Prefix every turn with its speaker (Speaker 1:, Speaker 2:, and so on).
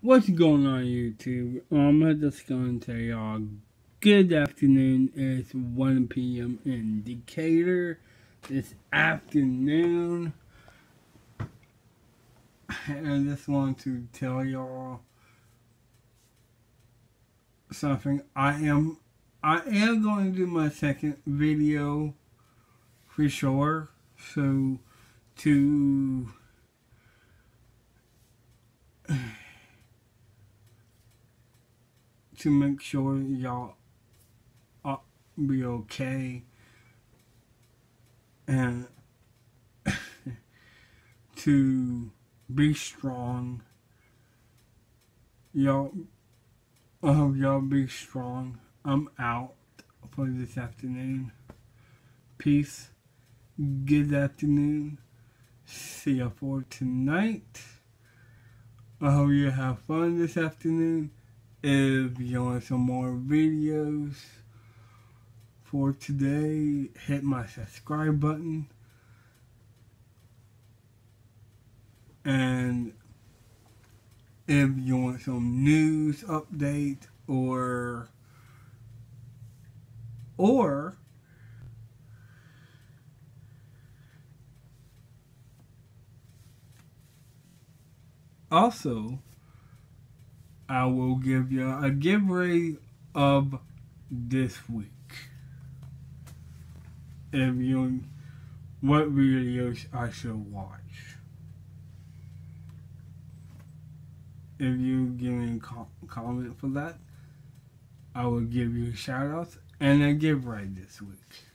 Speaker 1: What's going on YouTube? Um, I'm just going to tell y'all good afternoon. It's 1 p.m. in Decatur this afternoon. And I just want to tell y'all something. I am I am going to do my second video for sure. So to to make sure y'all be okay and to be strong. Y'all, I hope y'all be strong. I'm out for this afternoon. Peace. Good afternoon. See you for tonight. I hope you have fun this afternoon. If you want some more videos for today, hit my subscribe button. And if you want some news update or or also I will give you a giveaway of this week. If you, what videos I should watch. If you give me a comment for that, I will give you shout out and a giveaway this week.